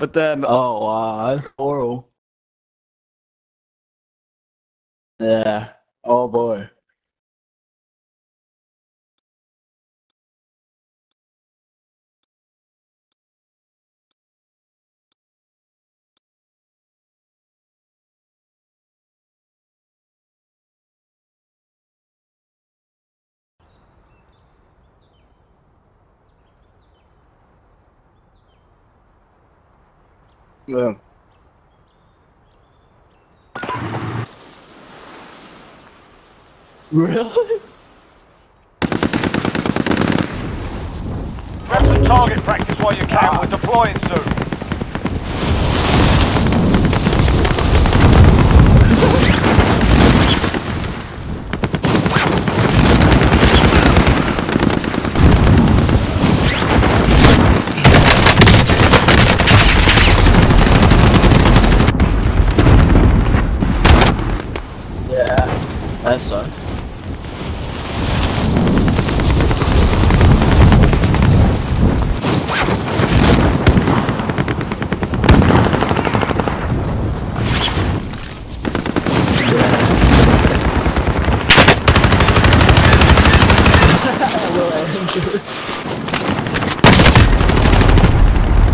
But then Oh wow, that's horrible. Yeah. Oh boy. Yeah. Really? Grab some target practice while you can. We're deploying soon.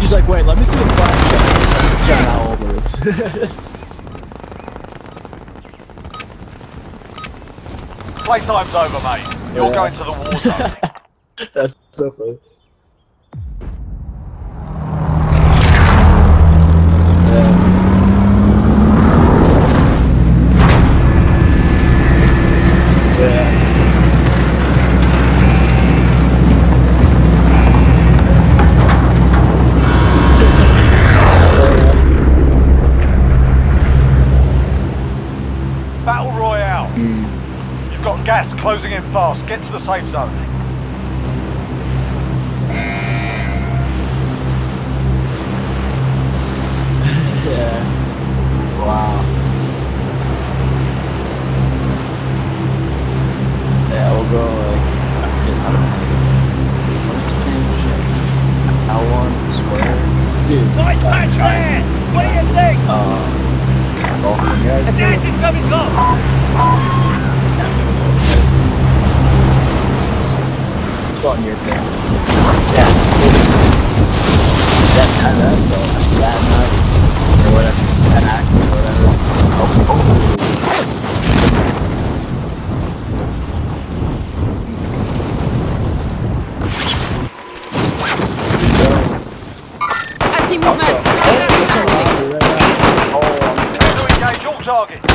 He's like, wait, let me see the flash shot. Shot how old it is. Playtime's over, mate. You're Yeah. going to the war zone. That's so funny. The safe zone. Yeah. Wow. Yeah, we'll go like I forget how to what is page? L one square. Dude. Nice match, man! What do you think? Uh, golf and guys. Attention coming up! It's on your thing. Yeah. That's kind of so that's bad night or whatever. It's ten acts or whatever. Oh, oh. I see movement. Clear to engage all targets.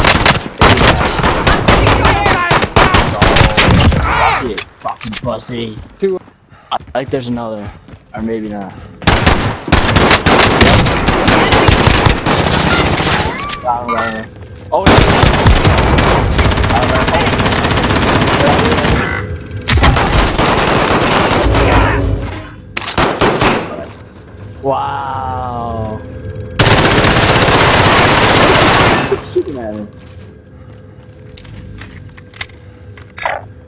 Suck it, fucking pussy. Two. I think there's another, or maybe not. Down there. Oh, yeah. Wow. Shooting at him.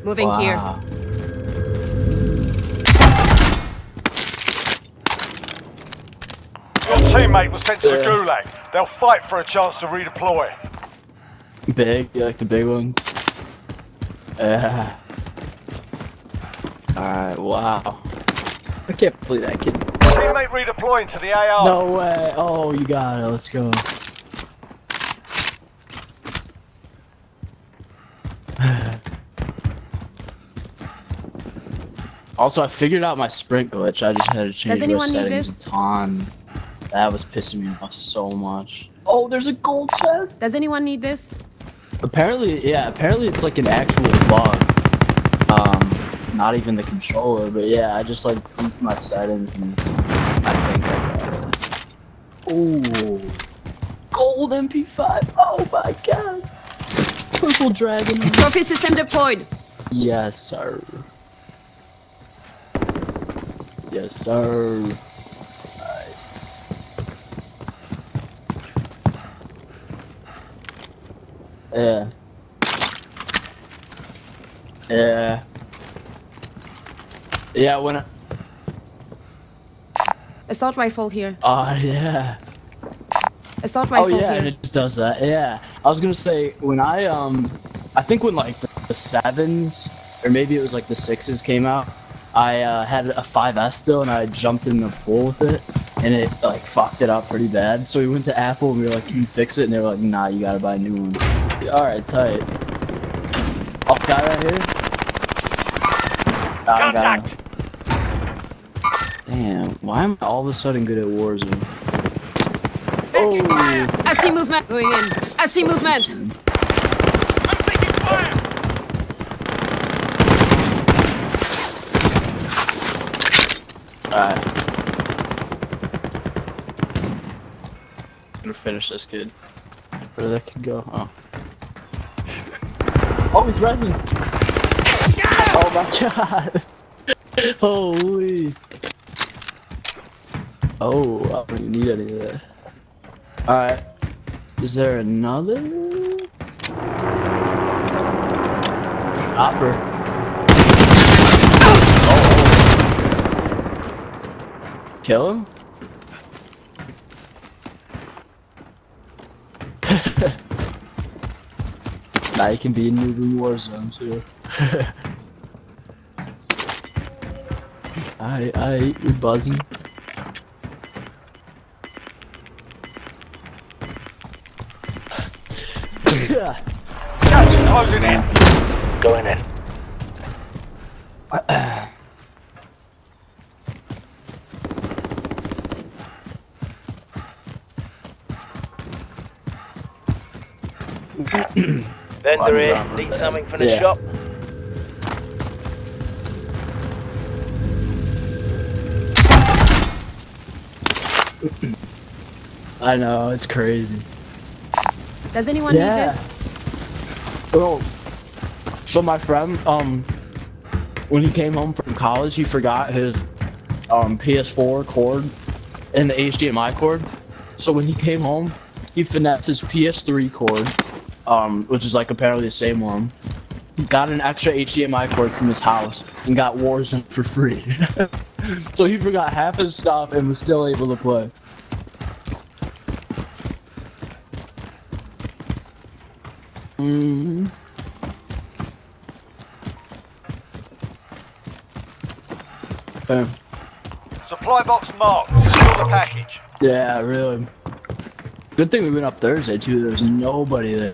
Moving here. Wow. Your teammate was sent to the Yeah. gulag. They'll fight for a chance to redeploy. Big, you like the big ones? Yeah. Alright, wow. I can't believe that kid. Teammate redeploying to the AR. No way. Oh, you got it. Let's go. also, I figured out my sprint glitch. I just had to change anyone those need this? a ton. That was pissing me off so much. Oh, there's a gold chest. Does anyone need this? Apparently, yeah, apparently it's like an actual bug. Um, not even the controller, but yeah, I just like tweaked my settings and I think I got it. Ooh. Gold MP5. Oh my god. Purple dragon. Trophy system deployed. yes, sir. Yes, sir. Yeah. Yeah. Yeah, when I... Assault rifle here. Oh yeah. Assault rifle Oh rifle yeah, and it just does that. Yeah. I was gonna say when I um, I think when like the, the sevens or maybe it was like the sixes came out, I uh, had a 5S still and I jumped in the pool with it and it like fucked it up pretty bad. So we went to Apple and we were like, "Can you fix it?" And they were like, "Nah, you gotta buy a new one." All right, tight. Oh, guy right here. I. Damn, why am I all of a sudden good at Warzone? Oh. I see movement. Going in. I see movement. I'm taking fire! Alright. Gonna finish this kid. Where did that kid go? Oh. Oh, he's running! Oh my god! Holy! Oh, I don't even need any of that. Alright. Is there another? Opera. Oh. Kill him? You can be in Warzone too. I I you're buzzing. Is closing in. Going in. Vendor here. Need something from the Yeah. shop? I know it's crazy. Does anyone Yeah. need this? Oh, so my friend, um, when he came home from college, he forgot his um PS4 cord and the HDMI cord. So when he came home, he finessed his PS3 cord, um, which is like apparently the same one. Got an extra HDMI cord from his house and got Warzone for free. so he forgot half his stuff and was still able to play. Mm. Um, Supply box marked. Secure the package. yeah, really. Good thing we went up Thursday too. There's nobody there.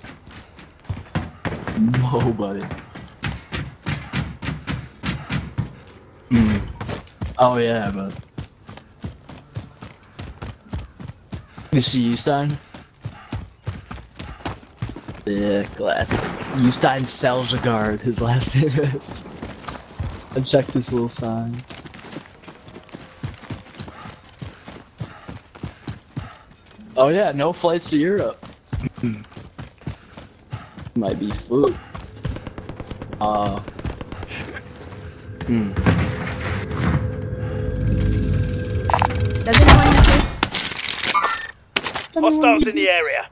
Nobody. Mm. Oh yeah, but you see Ustein? Yeah, classic. Ustein Selzegard, his last name is. And check this little sign. Oh yeah, no flights to Europe. Might be food. Uh. Hmm. Does anyone need this? Hostiles in the area.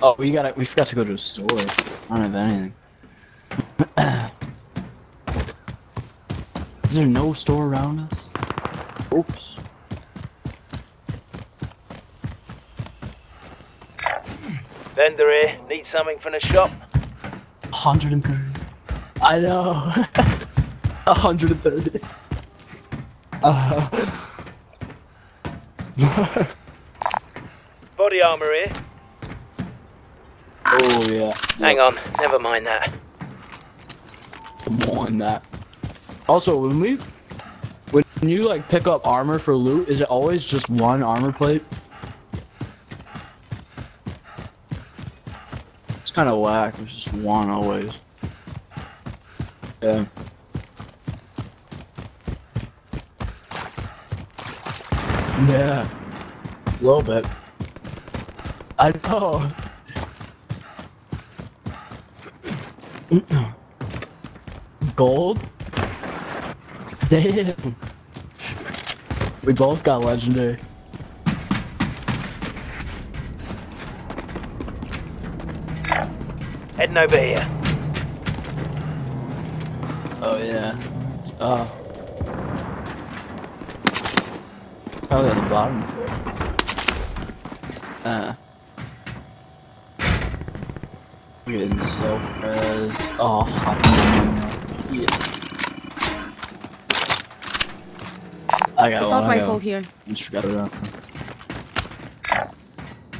Oh, we gotta. We forgot to go to a store. I don't have anything. Is there no store around us? Oops. Vendor here. Need something from the shop? 130. I know. 130. Uh, Body armor here. oh yeah. Hang on. Never mind that. More on that. Also, when we, when you like pick up armor for loot, is it always just one armor plate? Kind of whack. It's just one always. Yeah. Yeah. A little bit. I know. Gold? Damn. We both got legendary. Heading over here. Oh yeah. Oh. Probably on the bottom floor. Uh. Look at himself, res. Oh, fucking yeah. I got Assault one. I got rifle one. here. I just forgot about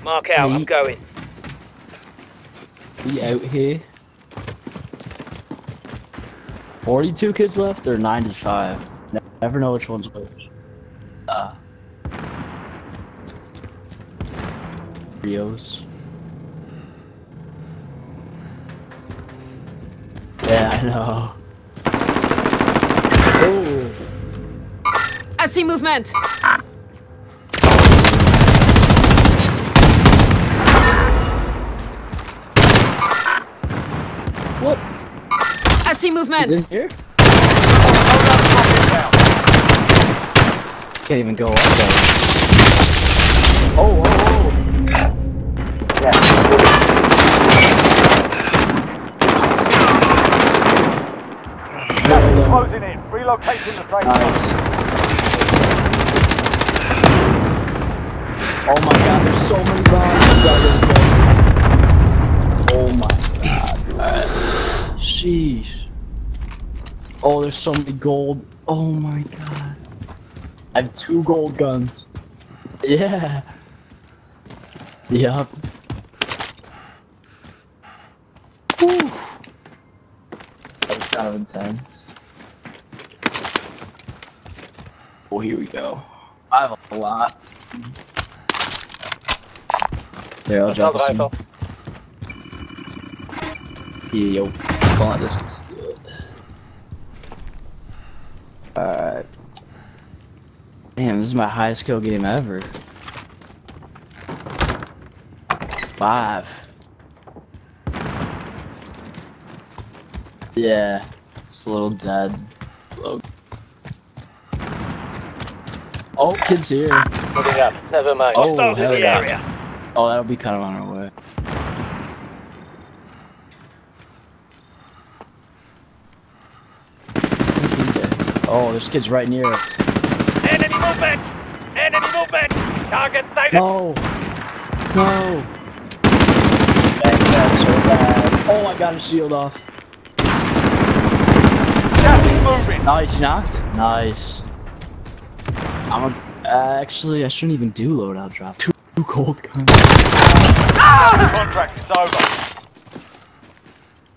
Mark out, I'm going. Out here. 42 kids left or 95? Never know which one's which. Uh. Rios. Yeah, I know. Oh. I see movement. I see He's in movement. here? Hold up, drop Can't even go up there. Oh, oh, oh. Yeah. Closing in. Relocating the safe Nice. Oh my god, there's so many bombs. You gotta Oh my god. Alright. Sheesh. Oh, there's so many gold. Oh my god. I have two gold guns. Yeah. Yup. Whew. That was kind of intense. Oh, here we go. I have a lot. There, I'll drop some. Yeah, yo, don't let this can steal it. Alright. Damn, this is my highest kill game ever. Five. Yeah, it's a little dead. Low. Oh, kid's here. Moving up. Never mind. Oh, hell the yeah. area. Oh, that'll be kind of on our way. Oh, this kid's right near us. Enemy movement! Enemy movement! Target sighted! No! No! Bang that so bad. Oh, I got his shield off. Gas moving. Nice, you knocked? Nice. I'm a, uh, actually, I shouldn't even do loadout drop. Two, two gold guns. Contract is over.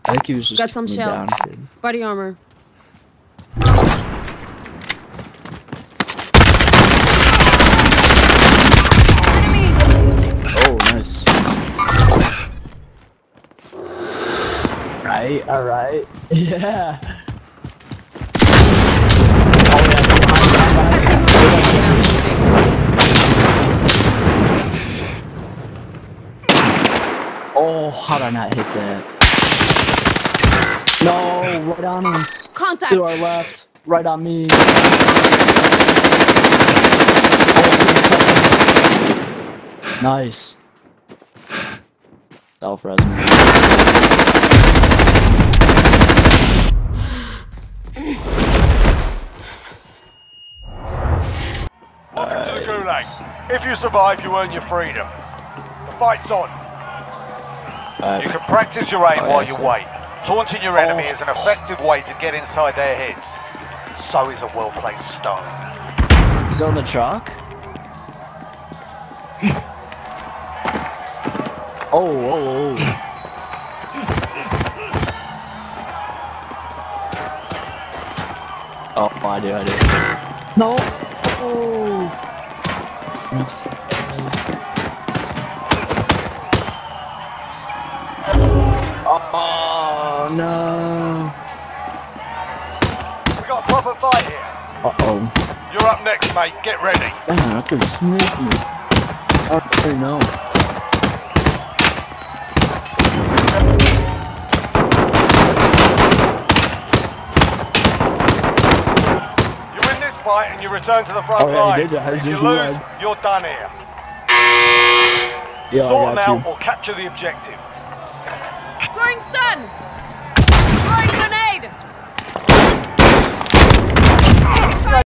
I think he was just Got some shells. down. Body armor. Right, alright. Yeah. Oh, yeah, behind, behind, I see movement. Oh, how did I not hit that? No, right on us. Contact. To our left, right on me. Oh, nice. Self res. Welcome to the Gulag. If you survive, you earn your freedom. The fight's on. You can practice your aim Oh, while yeah, you so- wait. Taunting your enemy Oh. is an effective way to get inside their heads. So is a well-placed stone. Is on the chalk? oh, oh, oh. Oh, I do, I do. No! Oh! Oops. Oh, no! We got a proper fight here. Uh-oh. You're up next, mate. Get ready. Damn, I could sneak you. I already fight and you return to the front Oh, line. did that. If You you lose, that. you're done here. Yeah, Sort them out you. or capture the objective. Throwing stun. Throwing grenade.